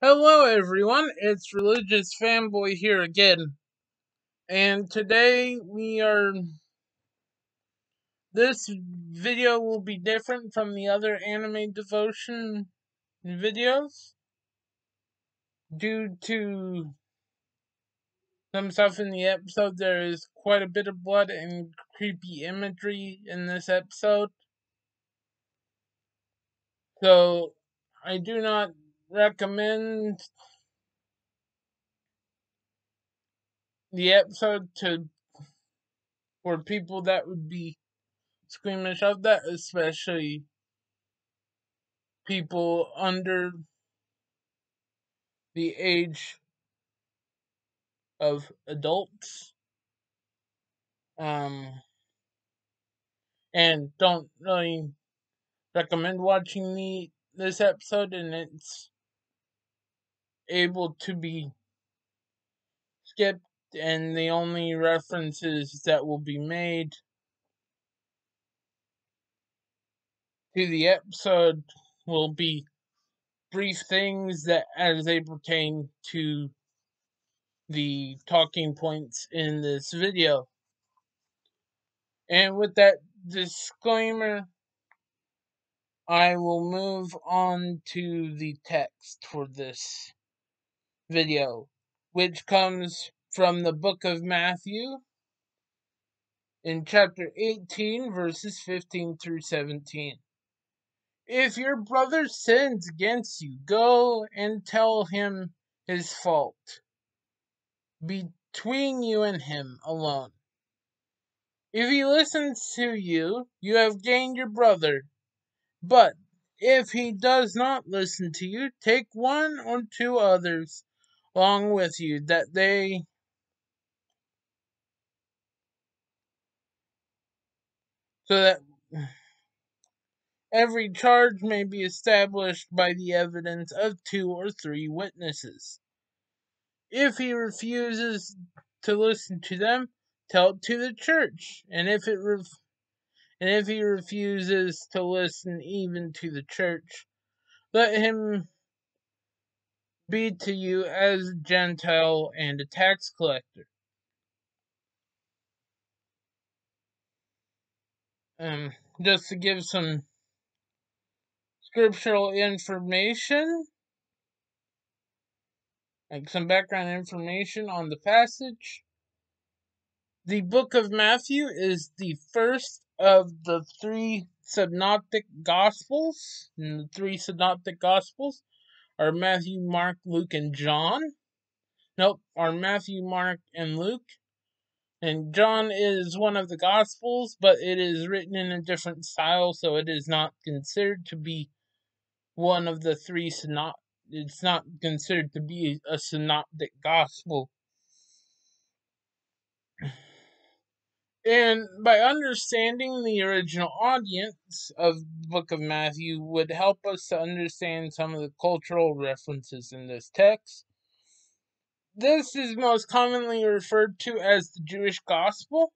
Hello everyone, it's Religious Fanboy here again. And today we are this video will be different from the other anime devotion videos due to some stuff in the episode. There is quite a bit of blood and creepy imagery in this episode. So I do not recommend the episode to for people that would be squeamish of that, especially people under the age of adults. Um, and don't really recommend watching the this episode, and it's able to be skipped, and the only references that will be made to the episode will be brief things that as they pertain to the talking points in this video. And with that disclaimer, I will move on to the text for this video, which comes from the book of Matthew in chapter 18, verses 15 through 17. If your brother sins against you, go and tell him his fault between you and him alone. If he listens to you, you have gained your brother. But if he does not listen to you, take one or two others along with you, that they so that every charge may be established by the evidence of two or three witnesses. If he refuses to listen to them, tell it to the church, and if it ref- and if he refuses to listen even to the church, let him be to you as a Gentile and a tax collector. Um, just to give some scriptural information, like some background information on the passage. The book of Matthew is the first of the three synoptic gospels. And the three synoptic gospels are Matthew, Mark, Luke, and John. Nope, are Matthew, Mark, and Luke. And John is one of the gospels, but it is written in a different style, so it is not considered to be one of the three synoptic. It's not considered to be a synoptic gospel. And by understanding the original audience of the book of Matthew would help us to understand some of the cultural references in this text. This is most commonly referred to as the Jewish gospel.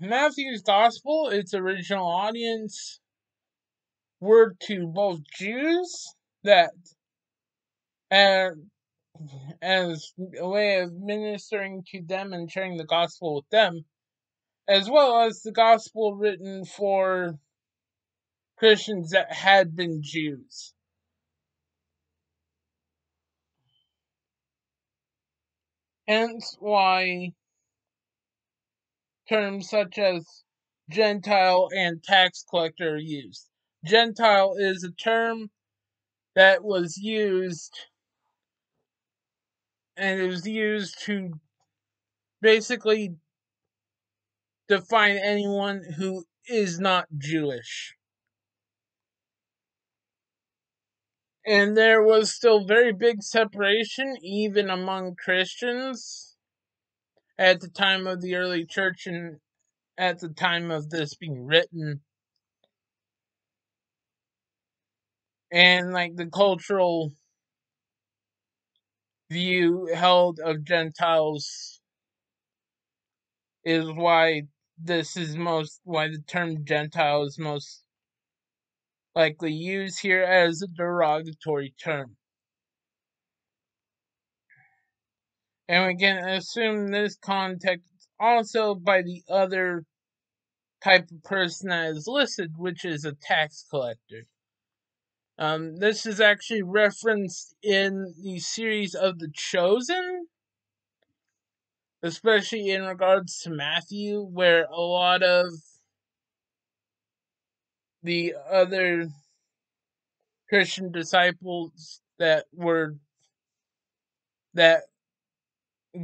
Matthew's gospel, its original audience, were to both Jews that uh, as a way of ministering to them and sharing the gospel with them, as well as the gospel written for Christians that had been Jews. Hence why terms such as Gentile and tax collector are used. Gentile is a term that was used and it was used to basically define anyone who is not Jewish. And there was still very big separation, even among Christians, at the time of the early church and at the time of this being written. And like the cultural view held of Gentiles is why this is most why the term Gentile is most likely used here as a derogatory term. And we can assume this context also by the other type of person that is listed, which is a tax collector. Um, this is actually referenced in the series of The Chosen, especially in regards to Matthew, where a lot of the other Christian disciples that were that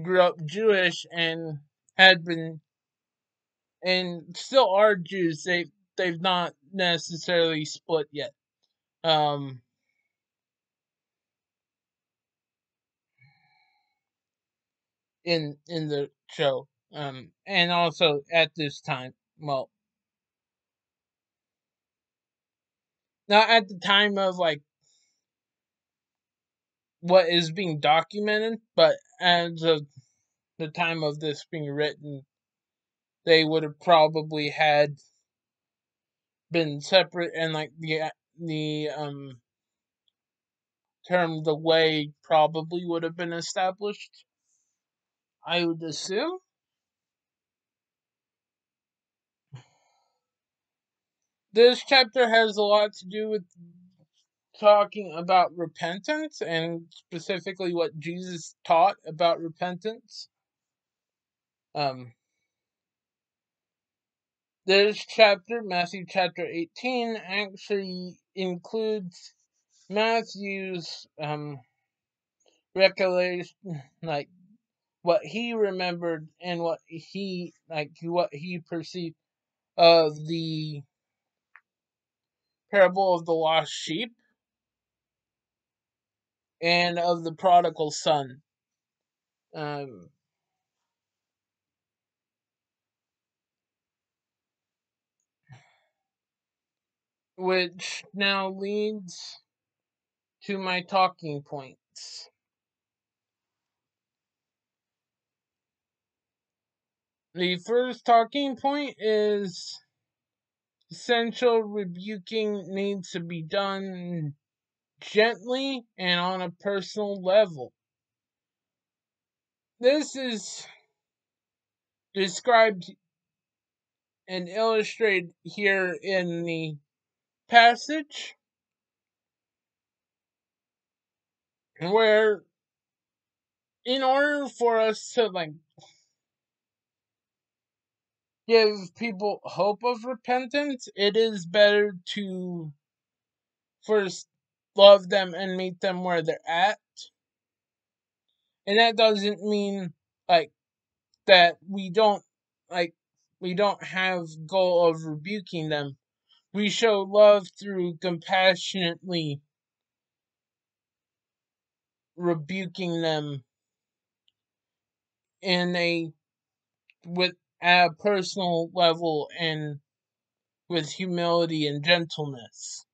grew up Jewish and had been and still are Jews. They they've not necessarily split yet. Um, in in the show. Um, and also at this time, well, not at the time of like what is being documented, but as of the time of this being written, they would have probably had been separate and like the the um term the way probably would have been established. I would assume. This chapter has a lot to do with talking about repentance and specifically what Jesus taught about repentance. Um, this chapter, Matthew chapter 18, actually includes Matthew's um, recollection, like what he remembered and what he like what he perceived of the parable of the lost sheep and of the prodigal son. Um, which now leads to my talking points. The first talking point is essential rebuking needs to be done gently and on a personal level. This is described and illustrated here in the passage where in order for us to like give people hope of repentance, it is better to first love them and meet them where they're at. And that doesn't mean like that we don't like we don't have goal of rebuking them. We show love through compassionately rebuking them in a with a personal level and with humility and gentleness.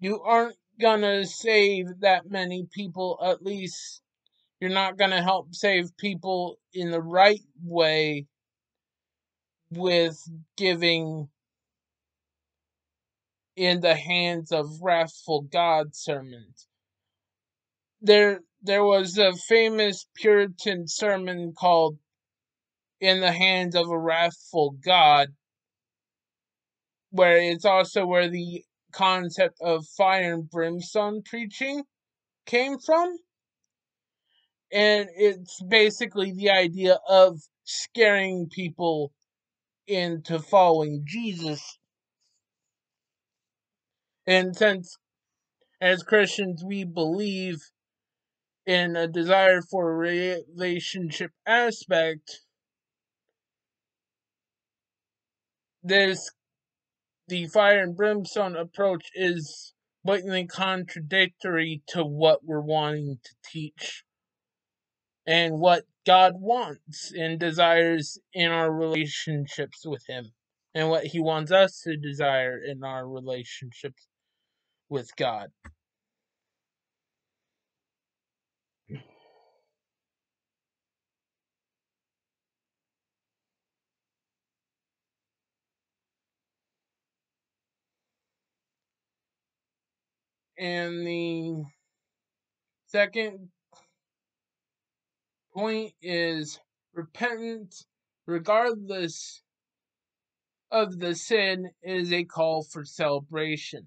You aren't gonna save that many people, at least you're not gonna help save people in the right way with giving in the hands of wrathful God sermons. There there was a famous Puritan sermon called In the Hands of a Wrathful God, where it's also where the concept of fire and brimstone preaching came from. And it's basically the idea of scaring people into following Jesus. And since as Christians we believe in a desire for a relationship aspect, this the fire and brimstone approach is blatantly contradictory to what we're wanting to teach and what God wants and desires in our relationships with Him, and what He wants us to desire in our relationships with God. And the second point is repentance, regardless of the sin, is a call for celebration.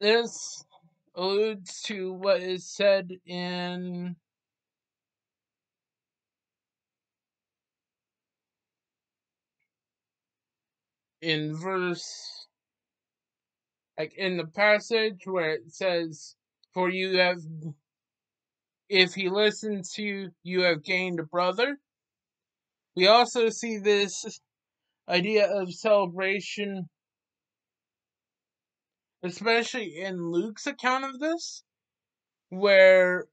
This alludes to what is said in in verse like in the passage where it says for you have if he listens to you you have gained a brother we also see this idea of celebration especially in Luke's account of this where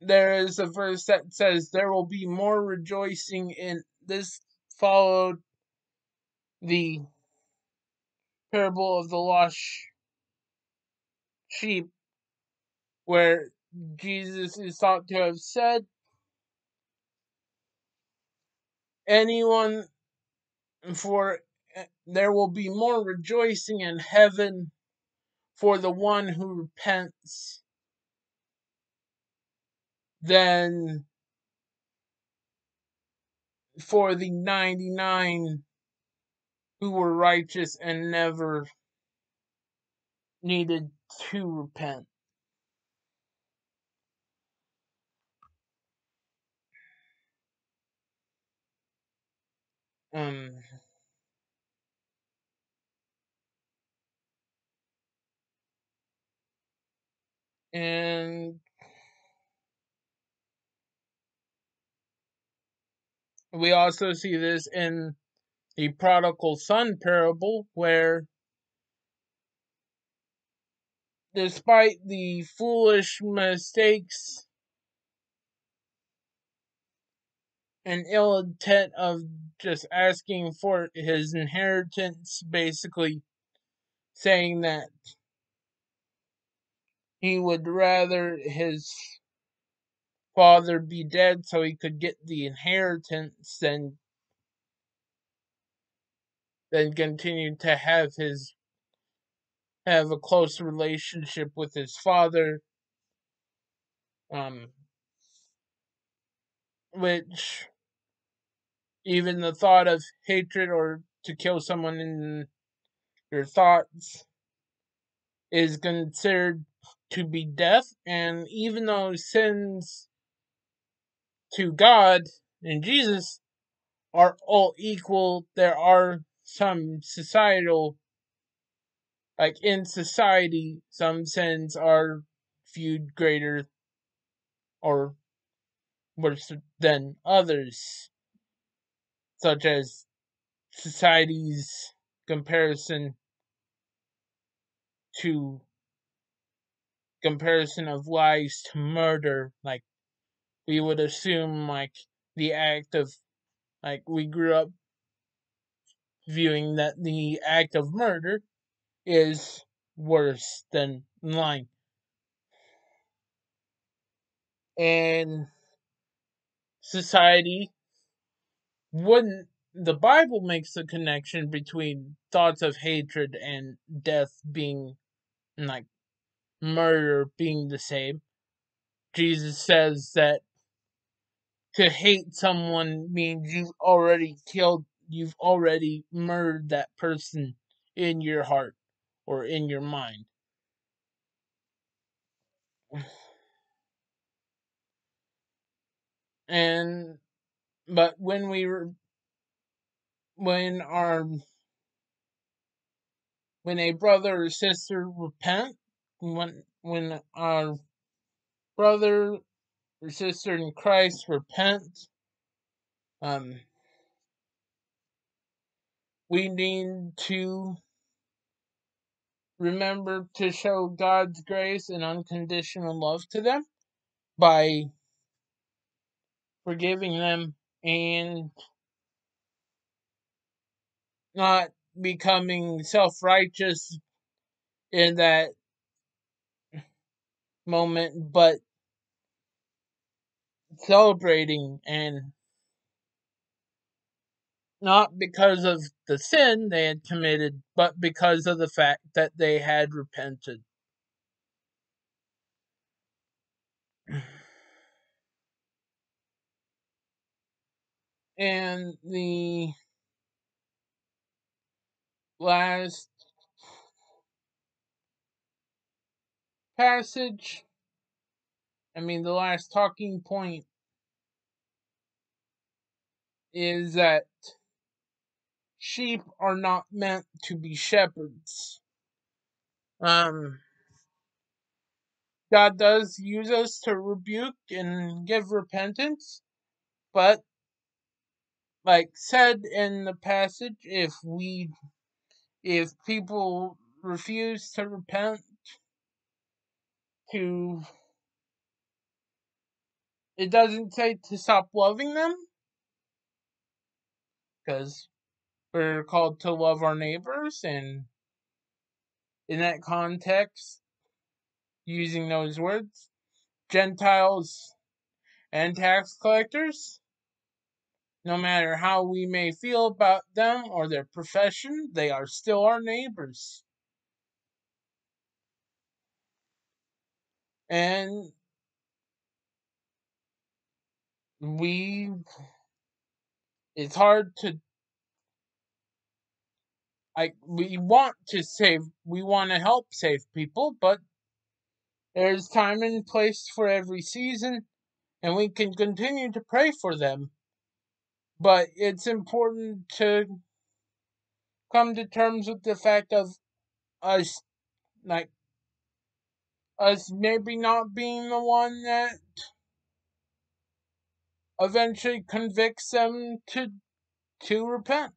there is a verse that says there will be more rejoicing in this followed the parable of the lost sheep, where Jesus is thought to have said, Anyone for there will be more rejoicing in heaven for the one who repents than for the 99 who were righteous and never needed to repent. Um, and we also see this in the prodigal son parable where despite the foolish mistakes and ill intent of just asking for his inheritance, basically saying that he would rather his father be dead so he could get the inheritance than than continue to have his have a close relationship with his father. Um which even the thought of hatred or to kill someone in your thoughts is considered to be death. And even though sins to God and Jesus are all equal. There are some societal like in society some sins are viewed greater or worse than others such as society's comparison to comparison of lies to murder. Like we would assume like the act of like we grew up viewing that the act of murder is worse than lying. And society wouldn't the bible makes the connection between thoughts of hatred and death being like murder being the same. Jesus says that to hate someone means you've already killed you've already murdered that person in your heart or in your mind. And but when we were when our when a brother or sister repent when when our brother or sister in Christ repent um we need to remember to show God's grace and unconditional love to them by forgiving them and not becoming self righteous in that moment, but celebrating and not because of the sin they had committed, but because of the fact that they had repented. And the last passage, I mean, the last talking point is that sheep are not meant to be shepherds. Um, God does use us to rebuke and give repentance, but like said in the passage, if we if people refuse to repent to it doesn't say to stop loving them because we're called to love our neighbors and in that context using those words gentiles and tax collectors no matter how we may feel about them or their profession they are still our neighbors. And we it's hard to like we want to save we want to help save people but there's time and place for every season and we can continue to pray for them. But it's important to come to terms with the fact of us like us maybe not being the one that eventually convicts them to to repent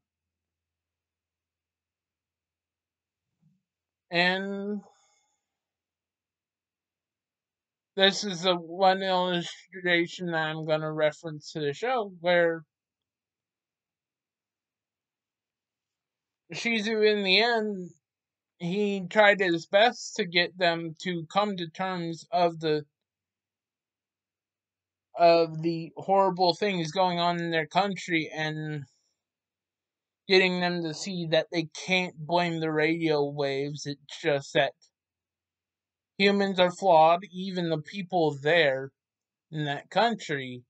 and this is a one illustration that I'm going to reference to the show where Shizu in the end he tried his best to get them to come to terms of the of the horrible things going on in their country and getting them to see that they can't blame the radio waves. It's just that humans are flawed even the people there in that country.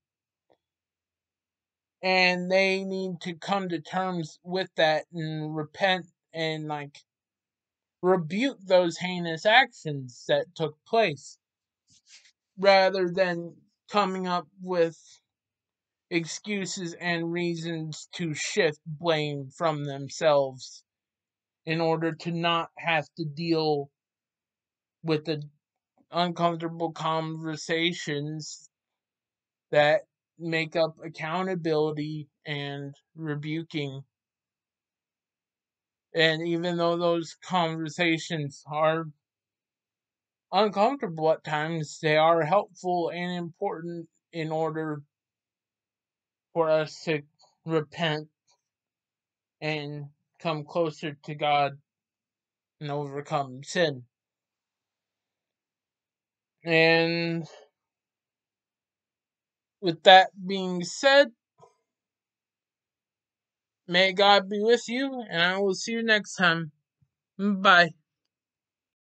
And they need to come to terms with that and repent and like rebuke those heinous actions that took place rather than coming up with excuses and reasons to shift blame from themselves in order to not have to deal with the uncomfortable conversations that make up accountability and rebuking. And even though those conversations are uncomfortable at times, they are helpful and important in order for us to repent and come closer to God and overcome sin. And with that being said, may God be with you, and I will see you next time. Bye.